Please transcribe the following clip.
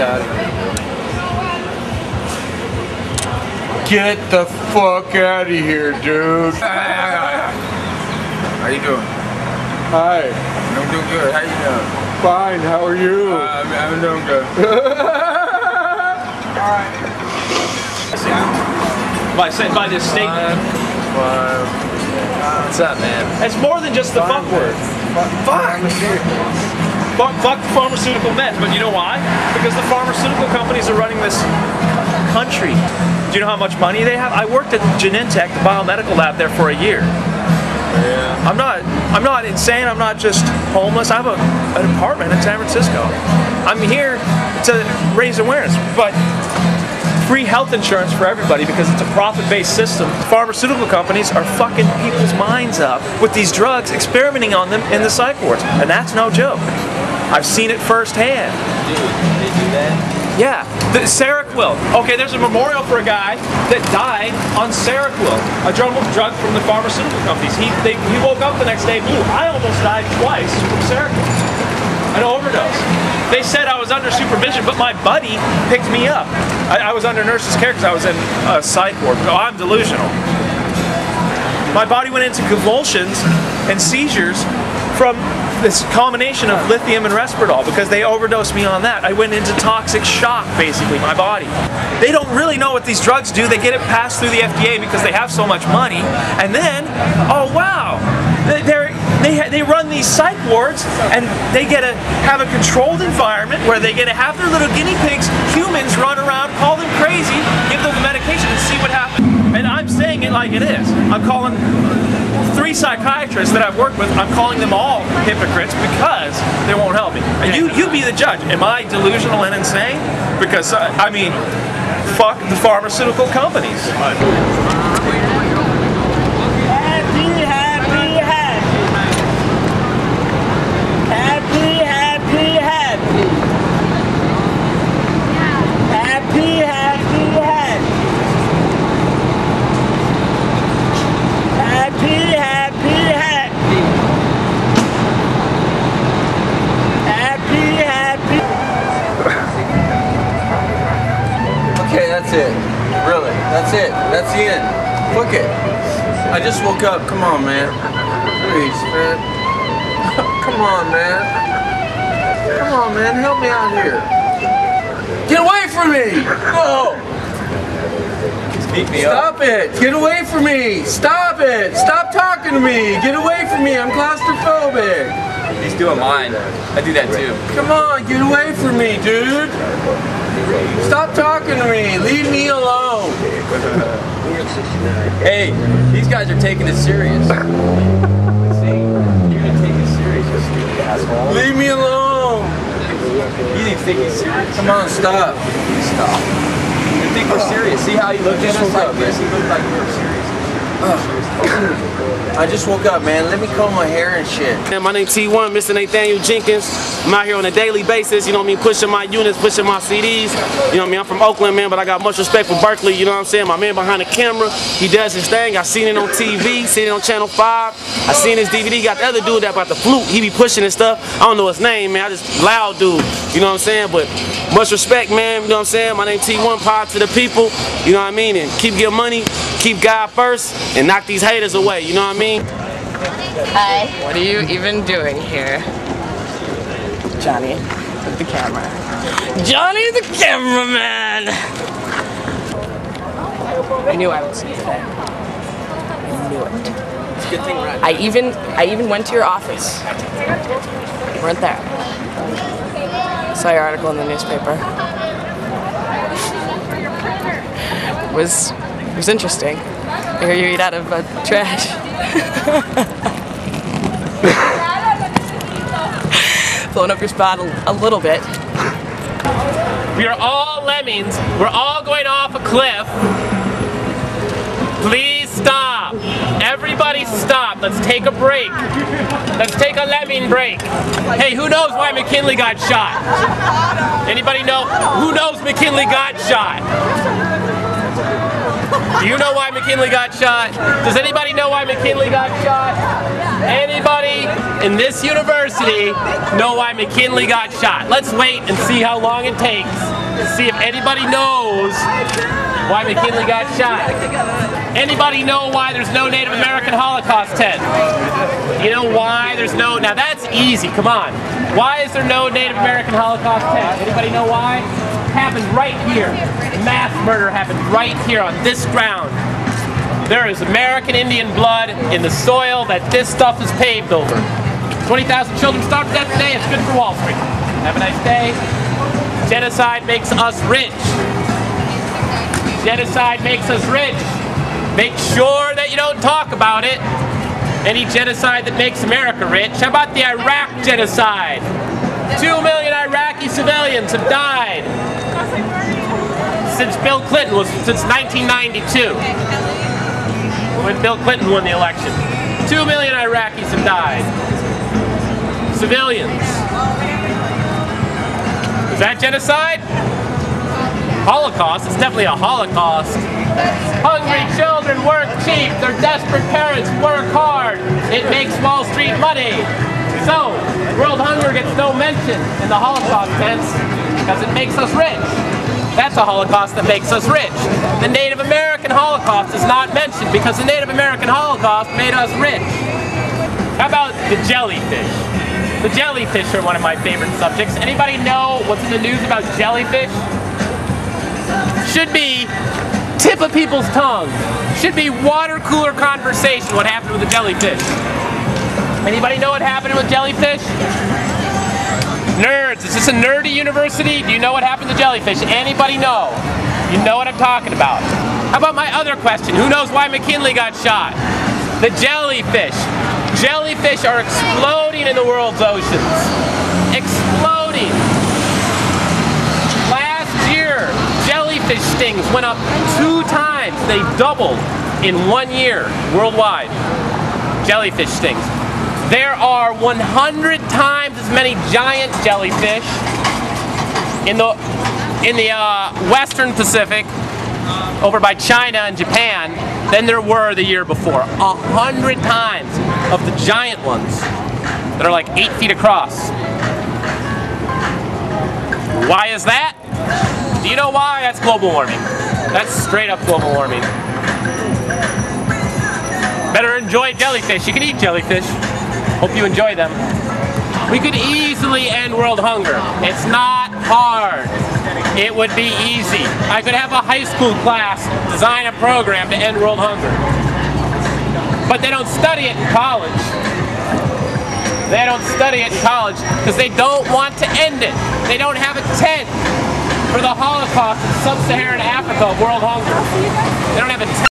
out of here. Get the fuck out of here, dude. How you doing? Hi. I'm doing good. How you doing? Fine. How are you? Uh, I'm, I'm doing good. By, say- by this statement. What's up, man? It's more than just the fuck word. Fuck. Fuck, fuck the pharmaceutical meds, but you know why? Because the pharmaceutical companies are running this country. Do you know how much money they have? I worked at Genentech, the biomedical lab, there for a year. Yeah. I'm not, I'm not insane. I'm not just homeless. I have a, an apartment in San Francisco. I'm here to raise awareness, but free health insurance for everybody because it's a profit-based system. Pharmaceutical companies are fucking people's minds up with these drugs, experimenting on them in the psych wards, and that's no joke. I've seen it firsthand. Dude, they do that? Yeah, the Seroquel. Okay, there's a memorial for a guy that died on Seroquel, a drug, drug from the pharmaceutical companies. He they, he woke up the next day blue. I almost died twice from Seroquel, an overdose. They said I was under supervision, but my buddy picked me up. I, I was under nurse's care because I was in a psych ward. Oh, I'm delusional. My body went into convulsions and seizures from this combination of lithium and Risperdal because they overdosed me on that. I went into toxic shock, basically, my body. They don't really know what these drugs do. They get it passed through the FDA because they have so much money. And then, oh wow, they- they're, they, they run these psych wards and they get to have a controlled environment where they get to have their little guinea pigs, humans, run around, call them crazy, it like it is. I'm calling three psychiatrists that I've worked with, I'm calling them all hypocrites because they won't help me. And you, you be the judge. Am I delusional and insane? Because, uh, I mean, fuck the pharmaceutical companies. It. I just woke up. Come on, man. Please, man. Come on, man. Come on, man. Help me out here. Get away from me! No! Beat me up. Stop it! Get away from me! Stop it! Stop talking to me! Get away from me! I'm claustrophobic! He's doing mine. I do that too. Come on, get away from me, dude! Stop talking to me! Leave me alone! Hey, these guys are taking it serious. See? You're gonna take it serious, you stupid asshole. Leave me alone! You think taking serious? Come on, stop. Stop. You think we're serious? See how he looked at us like this? He looked like we were serious. I just woke up, man. Let me comb my hair and shit. Yeah, my name T1, Mr. Nathaniel Jenkins. I'm out here on a daily basis, you know what I mean, pushing my units, pushing my CDs. You know what I mean, I'm from Oakland, man, but I got much respect for Berkeley, you know what I'm saying? My man behind the camera, he does his thing. I seen it on TV, seen it on Channel 5. I seen his DVD, got the other dude that about the flute, he be pushing and stuff. I don't know his name, man, I just loud dude, you know what I'm saying? But much respect, man, you know what I'm saying? My name T1, power to the people, you know what I mean? And keep your money, keep God first, and knock these haters away, you know what I mean? Hi. What are you even doing here? Johnny, with the camera. Johnny the cameraman! I knew I would see you today. I knew it. It's a good thing, right? I even I even went to your office. You weren't there. Saw your article in the newspaper. It was it was interesting. I hear you eat out of uh, trash. Blowing up your spot a, a little bit. We are all lemmings. We're all going off a cliff. Please stop. Everybody stop. Let's take a break. Let's take a lemming break. Hey, who knows why McKinley got shot? Anybody know? Who knows McKinley got shot? Do you know why McKinley got shot? Does anybody know why McKinley got shot? Anybody in this university know why McKinley got shot? Let's wait and see how long it takes. to see if anybody knows why McKinley got shot. Anybody know why there's no Native American Holocaust tent? You know why there's no? Now that's easy. Come on. Why is there no Native American Holocaust tent? Anybody know why? Happened right here. Mass murder happened right here on this ground. There is American Indian blood in the soil that this stuff is paved over. 20,000 children starved to death today. It's good for Wall Street. Have a nice day. Genocide makes us rich. Genocide makes us rich. Make sure that you don't talk about it. Any genocide that makes America rich. How about the Iraq genocide? Two million Iraqi civilians have died since Bill Clinton was since 1992 when Bill Clinton won the election. Two million Iraqis have died. Civilians. Is that genocide? Holocaust. It's definitely a Holocaust. Hungry children work cheap. Their desperate parents work hard. It makes Wall Street money. So, world hunger gets no mention in the Holocaust tents because it makes us rich. That's a Holocaust that makes us rich. The Native American Holocaust is not mentioned because the Native American Holocaust made us rich. How about the jellyfish? The jellyfish are one of my favorite subjects. Anybody know what's in the news about jellyfish? Should be tip of people's tongue. Should be water cooler conversation what happened with the jellyfish. Anybody know what happened with jellyfish? Nerds, is this a nerdy university? Do you know what happened to jellyfish? Anybody know? You know what I'm talking about. How about my other question? Who knows why McKinley got shot? The jellyfish. Jellyfish are exploding in the world's oceans. Exploding. Last year, jellyfish stings went up two times. They doubled in one year worldwide. Jellyfish stings. There are 100 times as many giant jellyfish in the in the uh, Western Pacific, over by China and Japan, than there were the year before. A hundred times of the giant ones that are like eight feet across. Why is that? Do you know why? That's global warming. That's straight up global warming. Better enjoy jellyfish. You can eat jellyfish. Hope you enjoy them. We could easily end world hunger. It's not hard. It would be easy. I could have a high school class design a program to end world hunger. But they don't study it in college. They don't study it in college because they don't want to end it. They don't have a tent for the Holocaust in sub-Saharan Africa world hunger. They don't have a tent.